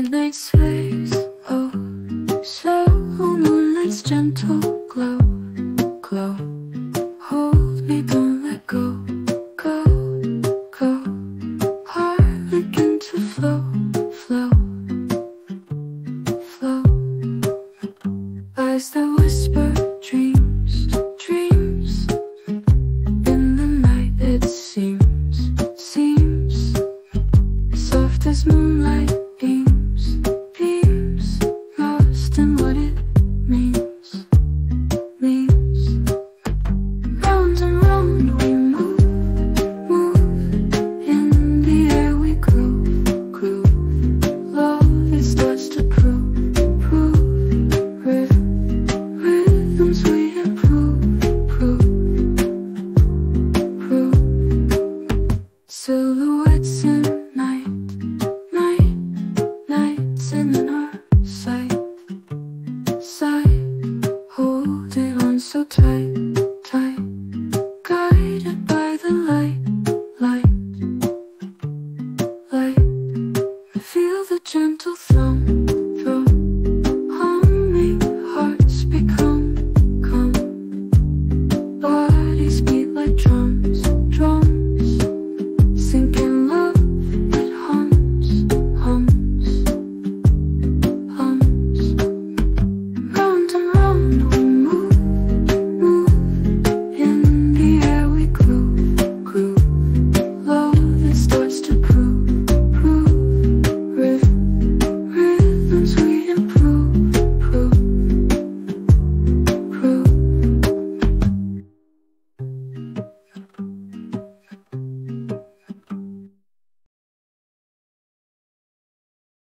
night sways, oh, so moonlight's gentle glow, glow. Hold me, don't let go, go, go. Heart begin to flow, flow, flow. Eyes that whisper dreams, dreams. In the night it seems, seems soft as moonlight Silhouettes in night, night, lights in the our side, side. holding on so tight, tight, guided by the light, light, light. I feel the gentle thumb.